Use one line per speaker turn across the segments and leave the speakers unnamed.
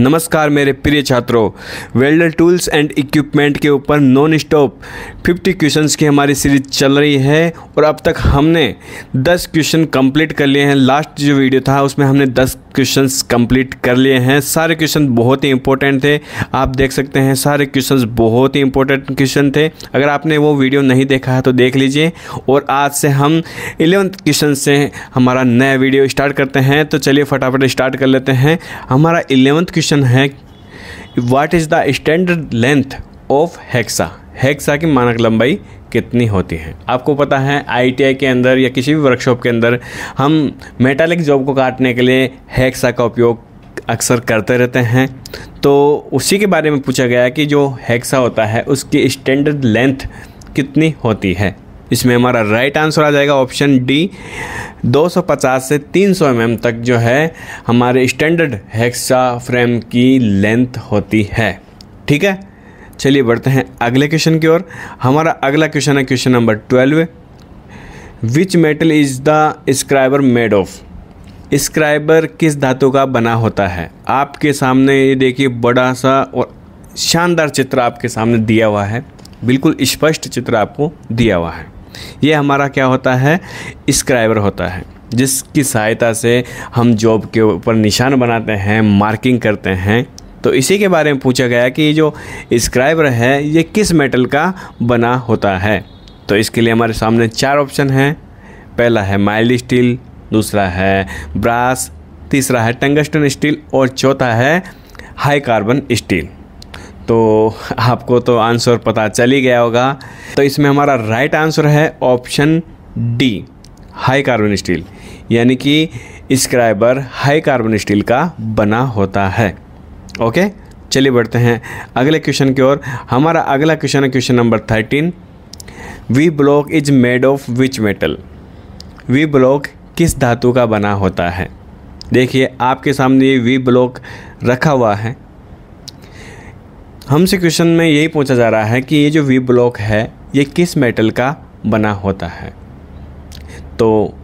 नमस्कार मेरे प्रिय छात्रों। वेल्डर टूल्स एंड इक्विपमेंट के ऊपर नॉन स्टॉप 50 क्वेश्चंस की हमारी सीरीज़ चल रही है और अब तक हमने 10 क्वेश्चन कंप्लीट कर लिए हैं। लास्ट जो वीडियो था, उसमें हमने 10 क्वेश्चंस कंप्लीट कर लिए हैं। सारे क्वेश्चन बहुत ही इंपॉर्टेंट थे। आप देख सकते हैं, सारे क्वेश्चंस बहुत ही इंपॉर्टेंट क्वेश्चन थे। अगर आपने वो वीडियो नहीं देखा है तो देख लीजिए। और आज से हम इलेवंथ क्वेश्चन से हमारा नया वीडियो स्टार्ट करते हैं। तो चलिए फटाफट स्टार्ट कर लेते हैं। हमारा इलेवंथ क्वेश्चन है what is the standard length of hexa hexa की मानक लंबाई कितनी होती है। आपको पता है आईटीआई के अंदर या किसी भी वर्कशॉप के अंदर हम मेटालिक जॉब को काटने के लिए हैक्सा का उपयोग अक्सर करते रहते हैं। तो उसी के बारे में पूछा गया कि जो हैक्सा होता है, उसकी स्टैंडर्ड लेंथ कितनी होती है। इसमें हमारा राइट आंसर आ जाएगा ऑप्शन डी 250 से 300 सौ mm तक जो है हमारे स्टैंडर्ड हेक्सा फ्रेम की लेंथ होती है। ठीक है? चलिए बढ़ते हैं। अगले क्वेश्चन की ओर। हमारा अगला क्वेश्चन है question number twelve which metal is the scriber made of scriber किस धातु का बना होता है? आपके सामने ये देखिए, बड़ा सा और शानदार चित्र आपके सामने दिया हुआ है। बिल्कुल स्पष्ट चित्र आपको दिया हुआ है। ये हमारा क्या होता है? स्क्राइबर होता है, जिसकी सहायता से हम जॉब के ऊपर निशान बनाते हैं मार्किंग करते हैं। तो इसी के बारे में पूछा गया कि जो स्क्राइबर है, ये किस मेटल का बना होता है? तो इसके लिए हमारे सामने चार ऑप्शन हैं। पहला है माइल्ड स्टील दूसरा है ब्रास तीसरा है टंगस्टन स्टील और चौथा है हाई कार्बन स्टील तो आपको तो आंसर पता चल ही गया होगा। तो इसमें हमारा राइट आंसर है option D high carbon steel यानी कि स्क्राइबर हाई कार्बन स्टील का बना होता है। ओके? चलिए बढ़ते हैं अगले क्वेश्चन की ओर। हमारा अगला क्वेश्चन है question number thirteen. V block is made of which metal? V block किस धातु का बना होता है? देखिए, आपके सामने ये वी ब्लॉक रखा हुआ है। हमसे क्वेश्चन में यही पूछा जा रहा है कि ये जो वी ब्लॉक है, ये किस मेटल का बना होता है? तो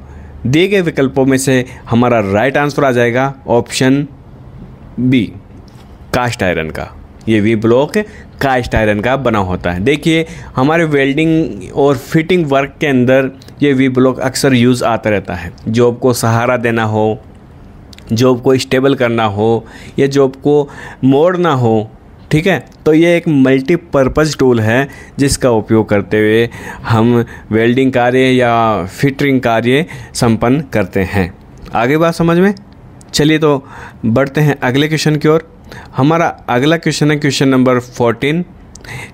दिए गए विकल्पों में से हमारा राइट आंसर आ जाएगा ऑप्शन बी। कास्ट आयरन का। ये वी ब्लॉक कास्ट आयरन का बना होता है। देखिए, हमारे वेल्डिंग और फिटिंग वर्क के अंदर ये वी ब्लॉक अक्सर यूज़ आता रहता है। जॉब को सहारा देना हो, जॉब को स्टेबल करना हो, या जॉब को मोड़ना हो, ठीक है? तो ये एक मल्टीपर्पज़ टूल है जिसका उपयोग करते हुए हम वेल्डिंग कार्य या फिटरिंग कार्य संपन्न करते हैं। आगे बात समझ में? चलिए तो बढ़ते हैं अगले क्वेश्चन की ओर। हमारा अगला क्वेश्चन है क्वेश्चन नंबर फोर्टीन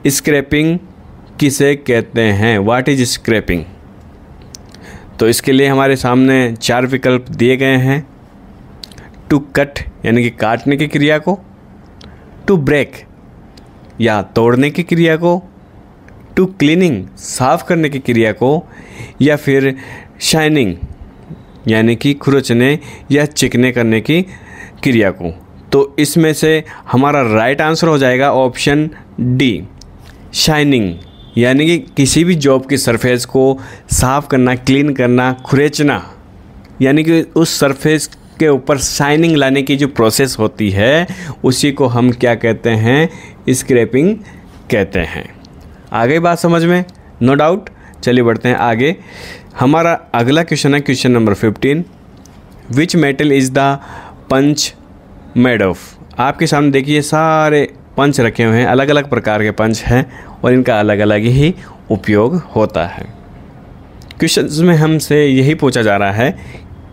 स्क्रैपिंग किसे कहते हैं? व्हाट इज़ स्क्रैपिंग तो इसके लिए हमारे सामने चार विकल्प दिए गए हैं। टू कट यानी कि काटने की क्रिया को। टू ब्रेक या तोड़ने की क्रिया को। टू क्लीनिंग साफ़ करने की क्रिया को। या फिर शाइनिंग यानी कि खुरचने या चिकने करने की क्रिया को। तो इसमें से हमारा राइट आंसर हो जाएगा ऑप्शन डी शाइनिंग यानी कि किसी भी जॉब की सरफेस को साफ़ करना क्लीन करना, खुरेचना। यानी कि उस सरफेस के ऊपर शाइनिंग लाने की जो प्रोसेस होती है, उसी को हम क्या कहते हैं? स्क्रैपिंग कहते हैं। आगे बात समझ में? नो डाउट चलिए बढ़ते हैं आगे। हमारा अगला क्वेश्चन है question number fifteen which metal is the punch made of. आपके सामने देखिए सारे पंच रखे हुए हैं अलग अलग प्रकार के पंच हैं और इनका अलग अलग ही उपयोग होता है। क्वेश्चन में हमसे यही पूछा जा रहा है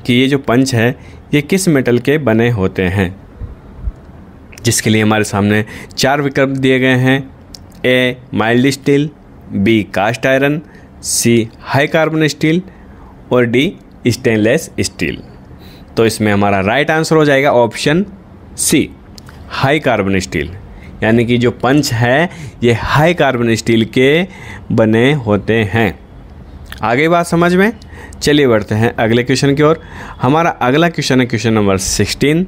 कि ये जो पंच है, ये किस मेटल के बने होते हैं? जिसके लिए हमारे सामने चार विकल्प दिए गए हैं। A mild steel B cast iron C high carbon steel और डी स्टेनलेस स्टील तो इसमें हमारा राइट आंसर हो जाएगा option C high carbon steel यानी कि जो पंच है, ये हाई कार्बन स्टील के बने होते हैं। आगे बात समझ में? चलिए बढ़ते हैं अगले क्वेश्चन की ओर। हमारा अगला क्वेश्चन है question number sixteen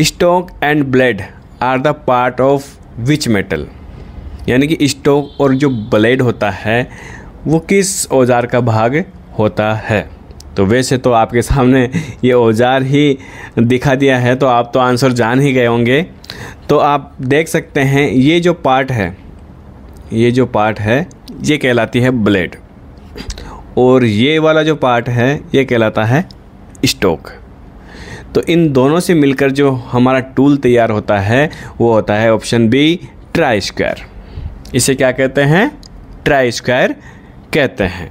stock and blade are the part of which metal यानी कि स्टोक और जो ब्लेड होता है, वो किस औज़ार का भाग होता है? तो वैसे तो आपके सामने ये औज़ार ही दिखा दिया है तो आप तो आंसर जान ही गए होंगे। तो आप देख सकते हैं, ये जो पार्ट है, ये जो पार्ट है, ये कहलाती है ब्लेड। और ये वाला जो पार्ट है, ये कहलाता है स्टोक। तो इन दोनों से मिलकर जो हमारा टूल तैयार होता है, वो होता है ऑप्शन बी, ट्राई स्क्वायर। इसे क्या कहते हैं? ट्राई स्क्वायर कहते हैं।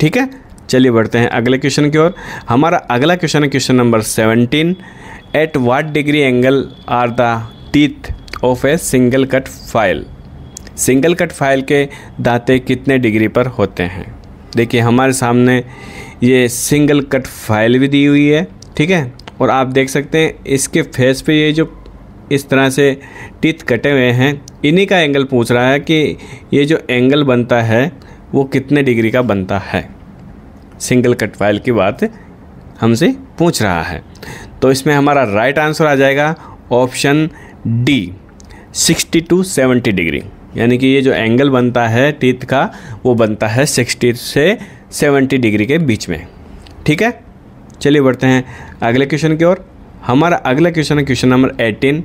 ठीक है? चलिए बढ़ते हैं अगले क्वेश्चन की ओर। हमारा अगला क्वेश्चन है question number seventeen at what degree angle are the teeth of a single cut file single cut file के दांते कितने डिग्री पर होते हैं? देखिए, हमारे सामने ये सिंगल कट फ़ाइल भी दी हुई है, ठीक है? और आप देख सकते हैं इसके फेस पे ये जो इस तरह से टीथ कटे हुए हैं, इन्हीं का एंगल पूछ रहा है कि ये जो एंगल बनता है, वो कितने डिग्री का बनता है? सिंगल कट फ़ाइल की बात हमसे पूछ रहा है। तो इसमें हमारा राइट आंसर आ जाएगा ऑप्शन डी 60 टू 70 डिग्री यानी कि ये जो एंगल बनता है टीथ का, वो बनता है 60 से 70 डिग्री के बीच में। ठीक है? चलिए बढ़ते हैं अगले क्वेश्चन की ओर। हमारा अगला क्वेश्चन है question number 18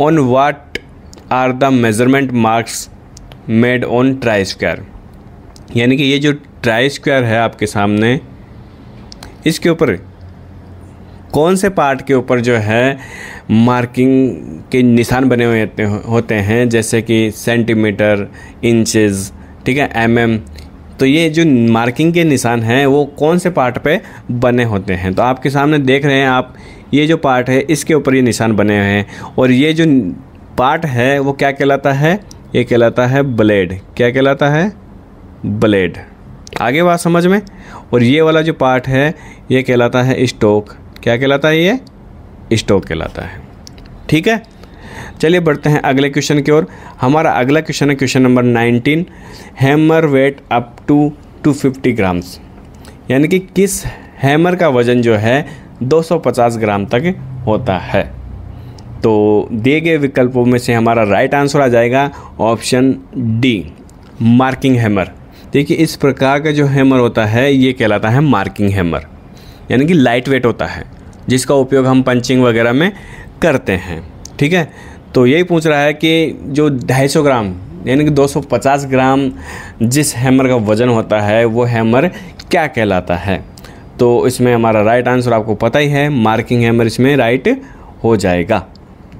on what are the measurement marks made on try square यानी कि ये जो ट्राई स्क्वायर है आपके सामने। इसके ऊपर कौन से पार्ट के ऊपर जो है मार्किंग के निशान बने हुए होते हैं जैसे कि सेंटीमीटर, इंचेस, ठीक है, एमएम। तो ये जो मार्किंग के निशान हैं, वो कौन से पार्ट पे बने होते हैं? तो आपके सामने देख रहे हैं आप, ये जो पार्ट है, इसके ऊपर ये निशान बने हुए हैं। और ये जो पार्ट है, वो क्या कहलाता है? ये कहलाता है ब्लेड। क्या कहलाता है? ब्लेड। आगे बात समझ में? और ये वाला जो पार्ट है, ये कहलाता है स्टोक। क्या कहलाता है ये? स्टोक कहलाता है। ठीक है? चलिए बढ़ते हैं अगले क्वेश्चन की ओर। हमारा अगला क्वेश्चन है question number nineteen. Hammer weight up to two fifty grams. यानी कि किस हैमर का वज़न जो है 250 ग्राम तक होता है। तो दिए गए विकल्पों में से हमारा राइट आंसर आ जाएगा ऑप्शन डी मार्किंग हैमर देखिए, इस प्रकार का जो हैमर होता है, ये कहलाता है मार्किंग हैमर यानी कि लाइट वेट होता है, जिसका उपयोग हम पंचिंग वगैरह में करते हैं, ठीक है? तो यही पूछ रहा है कि जो 250 ग्राम, यानी कि 250 ग्राम जिस हैमर का वज़न होता है, वो हैमर क्या कहलाता है? तो इसमें हमारा राइट आंसर आपको पता ही है मार्किंग हैमर इसमें राइट हो जाएगा,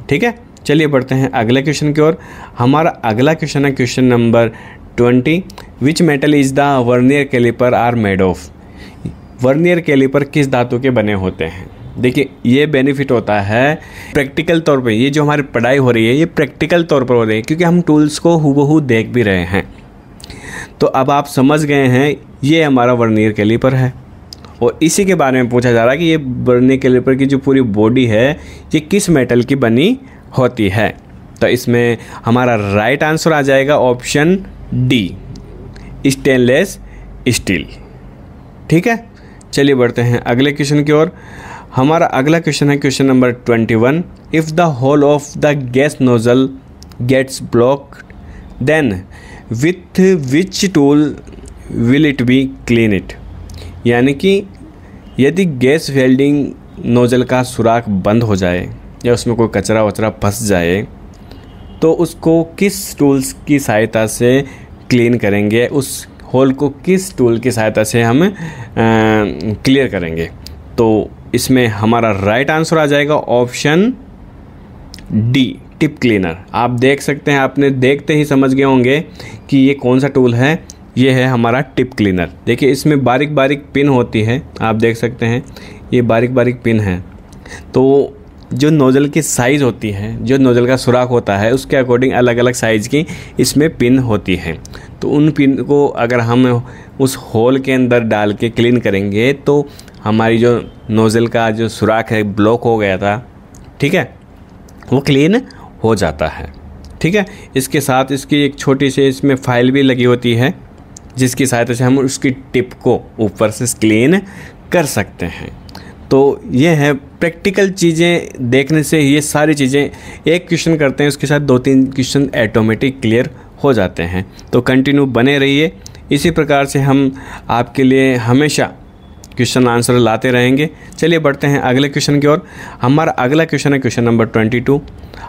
ठीक है? चलिए बढ़ते हैं अगले क्वेश्चन की ओर। हमारा अगला क्वेश्चन है question number twenty which metal is the vernier caliper are made of vernier caliper किस धातु के बने होते हैं? देखिए, ये बेनिफिट होता है प्रैक्टिकल तौर पे। ये जो हमारी पढ़ाई हो रही है, ये प्रैक्टिकल तौर पर हो रही है, क्योंकि हम टूल्स को हूबहू देख भी रहे हैं। तो अब आप समझ गए हैं, ये हमारा वर्नियर कैलिपर है। और इसी के बारे में पूछा जा रहा है कि ये वर्नियर कैलिपर की जो पूरी बॉडी है, ये किस मेटल की बनी होती है? तो इसमें हमारा राइट आंसर आ जाएगा ऑप्शन डी स्टेनलेस स्टील ठीक है? चलिए बढ़ते हैं अगले क्वेश्चन की ओर। हमारा अगला क्वेश्चन है question number twenty one if the hole of the gas nozzle gets block then with which tool will it be clean it यानी कि यदि गैस वेल्डिंग नोजल का सुराख बंद हो जाए या उसमें कोई कचरा वचरा फंस जाए तो उसको किस टूल्स की सहायता से क्लीन करेंगे, उस होल को किस टूल की सहायता से हम क्लियर करेंगे। तो इसमें हमारा राइट आंसर आ जाएगा ऑप्शन डी टिप क्लीनर आप देख सकते हैं, आपने देखते ही समझ गए होंगे कि ये कौन सा टूल है, ये है हमारा टिप क्लीनर देखिए, इसमें बारीक बारीक पिन होती है, आप देख सकते हैं, ये बारीक बारीक पिन है। तो जो नोज़ल की साइज़ होती है, जो नोज़ल का सुराख होता है, उसके अकॉर्डिंग अलग अलग साइज़ की इसमें पिन होती है। तो उन पिन को अगर हम उस होल के अंदर डाल के क्लीन करेंगे तो हमारी जो नोज़ल का जो सुराख है ब्लॉक हो गया था, ठीक है? वो क्लीन हो जाता है, ठीक है? इसके साथ इसकी एक छोटी सी इसमें फ़ाइल भी लगी होती है, जिसकी सहायता से हम उसकी टिप को ऊपर से क्लीन कर सकते हैं। तो ये है प्रैक्टिकल चीज़ें देखने से ये सारी चीज़ें एक क्वेश्चन करते हैं, उसके साथ दो तीन क्वेश्चन ऐटोमेटिक क्लियर हो जाते हैं। तो कंटिन्यू बने रहिए। इसी प्रकार से हम आपके लिए हमेशा क्वेश्चन आंसर लाते रहेंगे। चलिए बढ़ते हैं अगले क्वेश्चन की ओर। हमारा अगला क्वेश्चन है question number twenty two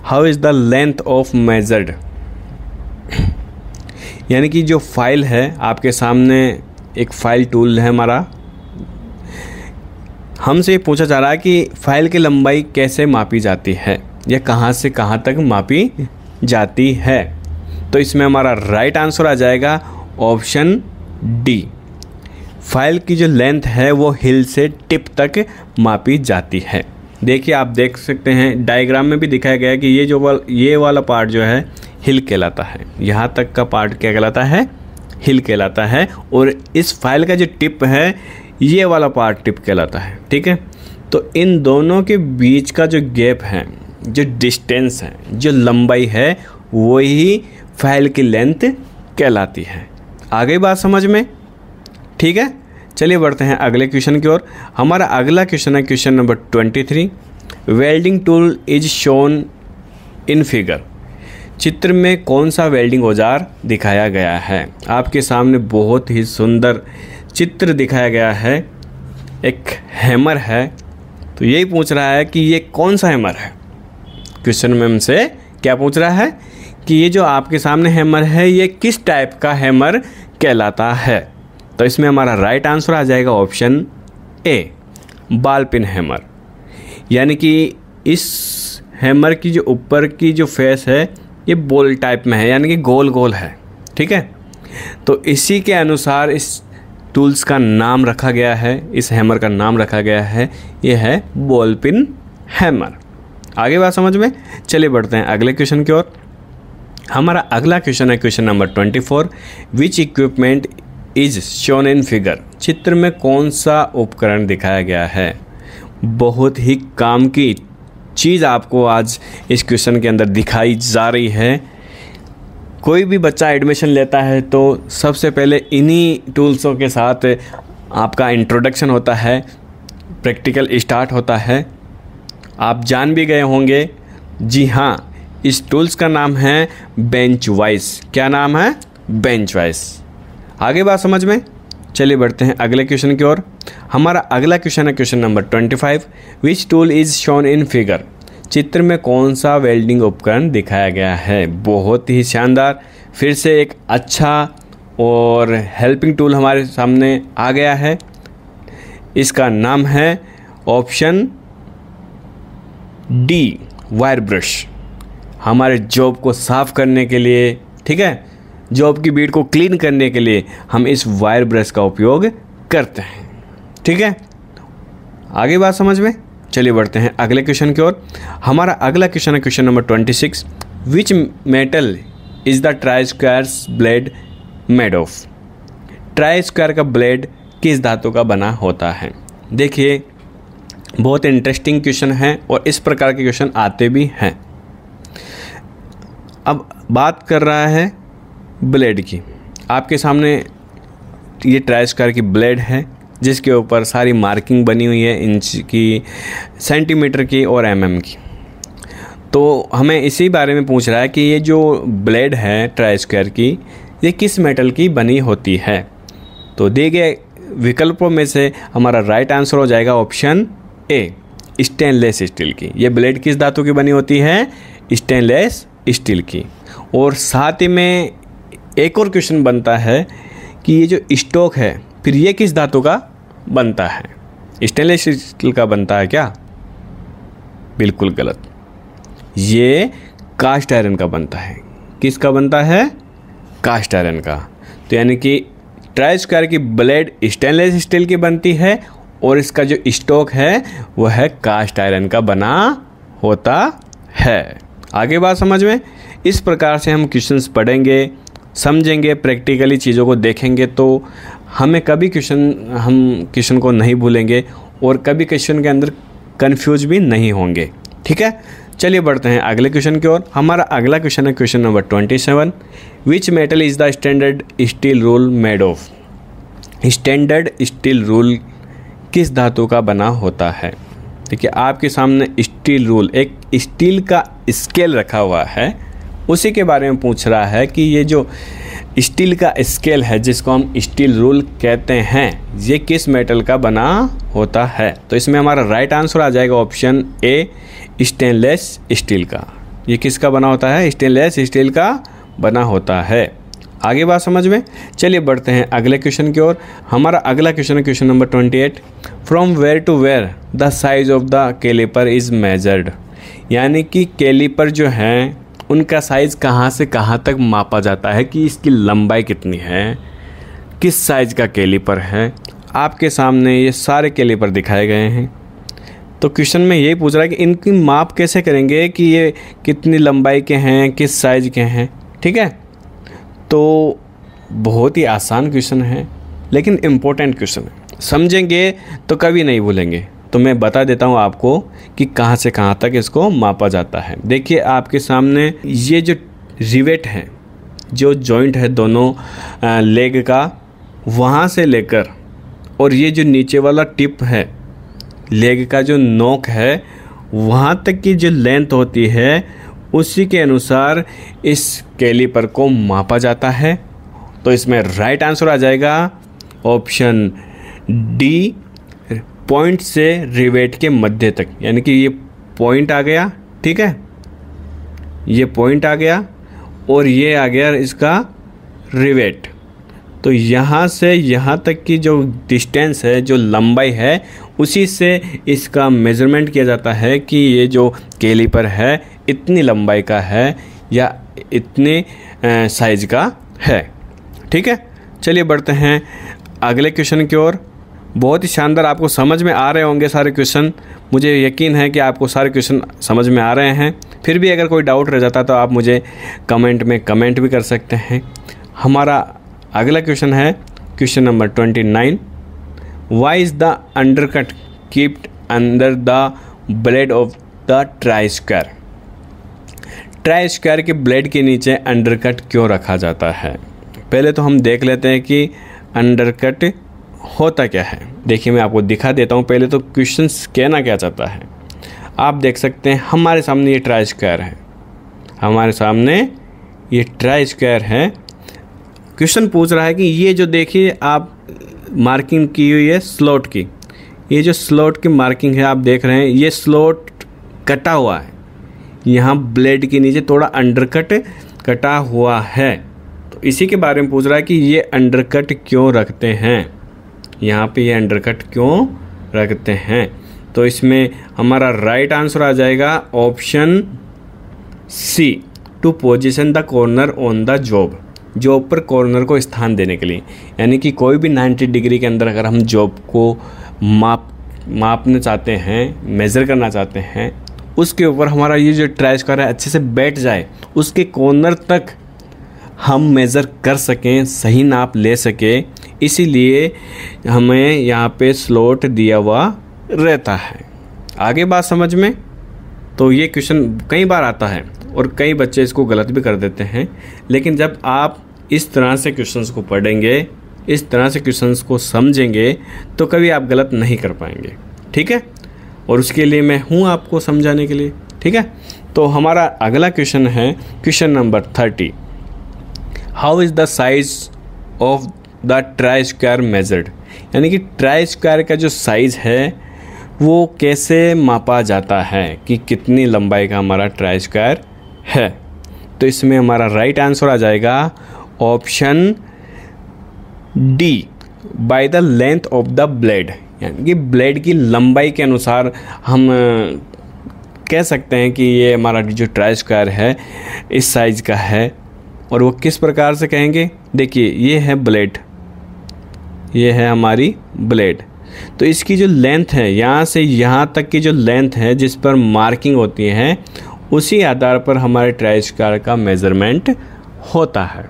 how is the length of measured यानी कि जो फ़ाइल है, आपके सामने एक फ़ाइल टूल है हमारा। हमसे पूछा जा रहा है कि फ़ाइल की लंबाई कैसे मापी जाती है या कहाँ से कहाँ तक मापी जाती है? तो इसमें हमारा राइट आंसर आ जाएगा ऑप्शन डी फ़ाइल की जो लेंथ है वो हिल से टिप तक मापी जाती है। देखिए, आप देख सकते हैं डायग्राम में भी दिखाया गया है कि ये जो वाल, ये वाला पार्ट जो है हिल कहलाता है। यहाँ तक का पार्ट क्या कहलाता है? हिल कहलाता है। और इस फ़ाइल का जो टिप है ये वाला पार्ट टिप कहलाता है, ठीक है? तो इन दोनों के बीच का जो गैप है, जो डिस्टेंस है, जो लंबाई है, वही फ़ाइल की लेंथ कहलाती है। आगे बात समझ में? ठीक है? चलिए बढ़ते हैं अगले क्वेश्चन की ओर। हमारा अगला क्वेश्चन है question number twenty three welding tool is shown in figure चित्र में कौन सा वेल्डिंग औज़ार दिखाया गया है? आपके सामने बहुत ही सुंदर चित्र दिखाया गया है, एक हैमर है। तो यही पूछ रहा है कि ये कौन सा हैमर है? क्वेश्चन में हमसे क्या पूछ रहा है? कि ये जो आपके सामने हैमर है, ये किस टाइप का हैमर कहलाता है? तो इसमें हमारा राइट आंसर आ जाएगा ऑप्शन ए बाल पिन हैमर। यानी कि इस हैमर की जो ऊपर की जो फेस है, ये बोल टाइप में है, यानी कि गोल गोल है, ठीक है? तो इसी के अनुसार इस टूल्स का नाम रखा गया है, इस हैमर का नाम रखा गया है ये है बॉल पिन हैमर आगे बात समझ में? चलिए बढ़ते हैं अगले क्वेश्चन की ओर। हमारा अगला क्वेश्चन है question number twenty four which equipment is shown in figure चित्र में कौन सा उपकरण दिखाया गया है? बहुत ही काम की चीज़ आपको आज इस क्वेश्चन के अंदर दिखाई जा रही है। कोई भी बच्चा एडमिशन लेता है तो सबसे पहले इन्हीं टूल्सों के साथ आपका इंट्रोडक्शन होता है प्रैक्टिकल स्टार्ट होता है। आप जान भी गए होंगे, जी हाँ इस टूल्स का नाम है बेंच वाइस क्या नाम है? बेंच वाइस आगे बात समझ में? चलिए बढ़ते हैं अगले क्वेश्चन की ओर। हमारा अगला क्वेश्चन है question number twenty five which tool is shown in figure चित्र में कौन सा वेल्डिंग उपकरण दिखाया गया है? बहुत ही शानदार। फिर से एक अच्छा और हेल्पिंग टूल हमारे सामने आ गया है। इसका नाम है ऑप्शन डी वायर ब्रश हमारे जॉब को साफ़ करने के लिए, ठीक है? जॉब की बीट को क्लीन करने के लिए हम इस वायर ब्रश का उपयोग करते हैं। ठीक है? आगे बात समझ में? चलिए बढ़ते हैं अगले क्वेश्चन की ओर। हमारा अगला क्वेश्चन है question number twenty six. Which metal is the try square's blade made of try square का ब्लेड किस धातु का बना होता है? देखिए, बहुत इंटरेस्टिंग क्वेश्चन है और इस प्रकार के क्वेश्चन आते भी हैं। अब बात कर रहा है ब्लेड की। आपके सामने ये ट्राई स्क्वायर की ब्लेड है। जिसके ऊपर सारी मार्किंग बनी हुई है इंच की, सेंटीमीटर की और एम एमएम की। तो हमें इसी बारे में पूछ रहा है कि ये जो ब्लेड है ट्राई स्क्वायर की, ये किस मेटल की बनी होती है? तो दिए गए विकल्पों में से हमारा राइट आंसर हो जाएगा ऑप्शन ए स्टेनलेस स्टील की। ये ब्लेड किस धातु की बनी होती है? स्टेनलेस स्टील की। और साथ ही में एक और क्वेश्चन बनता है कि ये जो स्टोक है फिर ये किस धातु का बनता है? स्टेनलेस स्टील का बनता है क्या? बिल्कुल गलत। ये कास्ट आयरन का बनता है। किसका बनता है? कास्ट आयरन का। तो यानी कि ट्राई स्क्वायर की ब्लेड स्टेनलेस स्टील की बनती है और इसका जो स्टॉक है, वह है कास्ट आयरन का बना होता है। आगे बात समझ में? इस प्रकार से हम क्वेश्चंस पढ़ेंगे, समझेंगे, प्रैक्टिकली चीज़ों को देखेंगे तो हमें कभी क्वेश्चन हम क्वेश्चन को नहीं भूलेंगे और कभी क्वेश्चन के अंदर कन्फ्यूज़ भी नहीं होंगे। ठीक है? चलिए बढ़ते हैं अगले क्वेश्चन की ओर। हमारा अगला क्वेश्चन है question number twenty seven which metal is the standard steel rule made of standard steel rule किस धातु का बना होता है? देखिए, आपके सामने स्टील रूल एक स्टील का स्केल रखा हुआ है। उसी के बारे में पूछ रहा है कि ये जो स्टील का स्केल है, जिसको हम स्टील रूल कहते हैं, ये किस मेटल का बना होता है? तो इसमें हमारा राइट आंसर आ जाएगा ऑप्शन ए स्टेनलेस स्टील का। ये किसका बना होता है? स्टेनलेस स्टील का बना होता है। आगे बात समझ में? चलिए बढ़ते हैं अगले क्वेश्चन की ओर। हमारा अगला क्वेश्चन है question number twenty eight from where to where the size of the caliper is measured यानी कि कैलिपर जो हैं उनका साइज़ कहाँ से कहाँ तक मापा जाता है कि इसकी लंबाई कितनी है, किस साइज़ का कैलिपर है, आपके सामने ये सारे कैलिपर दिखाए गए हैं। तो क्वेश्चन में यही पूछ रहा है कि इनकी माप कैसे करेंगे कि ये कितनी लंबाई के हैं, किस साइज़ के हैं, ठीक है? तो बहुत ही आसान क्वेश्चन है, लेकिन इम्पोर्टेंट क्वेश्चन है। समझेंगे तो कभी नहीं भूलेंगे। तो मैं बता देता हूँ आपको कि कहाँ से कहाँ तक इसको मापा जाता है। देखिए, आपके सामने ये जो रिवेट है, जो जॉइंट है दोनों लेग का, वहाँ से लेकर और ये जो नीचे वाला टिप है लेग का जो नोक है, वहाँ तक की जो लेंथ होती है, उसी के अनुसार इस कैलीपर को मापा जाता है। तो इसमें राइट आंसर आ जाएगा ऑप्शन डी पॉइंट से रिवेट के मध्य तक, यानी कि ये पॉइंट आ गया, ठीक है? ये पॉइंट आ गया और ये आ गया इसका रिवेट। तो यहाँ से यहाँ तक की जो डिस्टेंस है, जो लंबाई है, उसी से इसका मेज़रमेंट किया जाता है कि ये जो कैलिपर है, इतनी लंबाई का है या इतने साइज़ का है। ठीक है? चलिए बढ़ते हैं अगले क्वेश्चन की ओर। बहुत ही शानदार आपको समझ में आ रहे होंगे सारे क्वेश्चन मुझे यकीन है कि आपको सारे क्वेश्चन समझ में आ रहे हैं. फिर भी अगर कोई डाउट रह जाता तो आप मुझे कमेंट में कमेंट भी कर सकते हैं. हमारा अगला क्वेश्चन है question number twenty nine why is the under cut keeped under the blade of the try square try square के ब्लेड के नीचे अंडर कट क्यों रखा जाता है? पहले तो हम देख लेते हैं कि अंडर कट होता क्या है? देखिए, मैं आपको दिखा देता हूँ। पहले तो क्वेश्चन कहना क्या चाहता है। आप देख सकते हैं, हमारे सामने ये ट्राई स्क्वायर है। हमारे सामने ये ट्राई स्क्वायर है। क्वेश्चन पूछ रहा है कि ये जो देखिए, आप मार्किंग की हुई है स्लॉट की। ये जो स्लॉट की मार्किंग है, आप देख रहे हैं, ये स्लॉट कटा हुआ है। यहाँ ब्लेड के नीचे थोड़ा अंडरकट कटा हुआ है। तो इसी के बारे में पूछ रहा है कि ये अंडरकट क्यों रखते हैं? यहाँ पे ये अंडरकट क्यों रखते हैं? तो इसमें हमारा राइट आंसर आ जाएगा option C to position the corner on the job job पर कॉर्नर को स्थान देने के लिए। यानी कि कोई भी 90 डिग्री के अंदर अगर हम जॉब को माप, मापना चाहते हैं मेज़र करना चाहते हैं, उसके ऊपर हमारा ये जो ट्राई स्क्वायर है, अच्छे से बैठ जाए, उसके कॉर्नर तक हम मेज़र कर सकें, सही नाप ले सकें, इसीलिए हमें यहाँ पे स्लोट दिया हुआ रहता है। आगे बात समझ में? तो ये क्वेश्चन कई बार आता है और कई बच्चे इसको गलत भी कर देते हैं। लेकिन जब आप इस तरह से क्वेश्चंस को पढ़ेंगे, इस तरह से क्वेश्चंस को समझेंगे तो कभी आप गलत नहीं कर पाएँगे। ठीक है? और उसके लिए मैं हूँ आपको समझाने के लिए। ठीक है? तो हमारा अगला क्वेश्चन है question number thirty how is the size of the try square measured यानी कि ट्राई स्क्वायर का जो साइज़ है, वो कैसे मापा जाता है कि कितनी लंबाई का हमारा ट्राई स्क्वायर है? तो इसमें हमारा राइट आंसर आ जाएगा option D by the length of the blade यानी कि ब्लेड की लंबाई के अनुसार हम कह सकते हैं कि ये हमारा जो ट्राई स्क्वायर है, इस साइज़ का है। और वो किस प्रकार से कहेंगे? देखिए, ये है ब्लेड। ये है हमारी ब्लेड। तो इसकी जो लेंथ है, यहाँ से यहाँ तक की जो लेंथ है, जिस पर मार्किंग होती है, उसी आधार पर हमारे ट्राई स्क्वायर का मेज़रमेंट होता है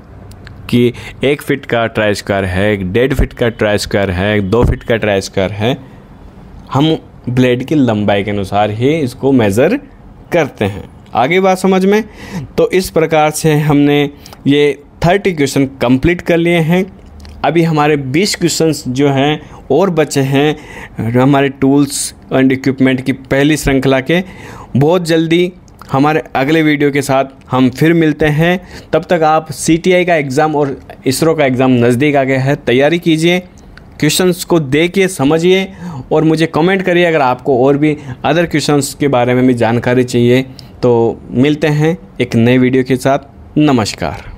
कि एक फिट का ट्राई स्क्वायर है, एक डेढ़ फिट का ट्राई स्क्वायर है, एक दो फिट का ट्राई स्क्वायर है। हम ब्लेड की लंबाई के अनुसार ही इसको मेज़र करते हैं। आगे बात समझ में? तो इस प्रकार से हमने ये थर्टी क्वेश्चन कंप्लीट कर लिए हैं। अभी हमारे बीस क्वेश्चंस जो हैं, और बचे हैं हमारे टूल्स एंड इक्विपमेंट की पहली श्रृंखला के। बहुत जल्दी हमारे अगले वीडियो के साथ हम फिर मिलते हैं। तब तक आप सी का एग्ज़ाम और इसरो का एग्ज़ाम नज़दीक आ गया है। तैयारी कीजिए क्वेश्चंस को देखिए, समझिए, और मुझे कमेंट करिए अगर आपको और भी अदर क्वेश्चंस के बारे में भी जानकारी चाहिए। तो मिलते हैं एक नए वीडियो के साथ। नमस्कार।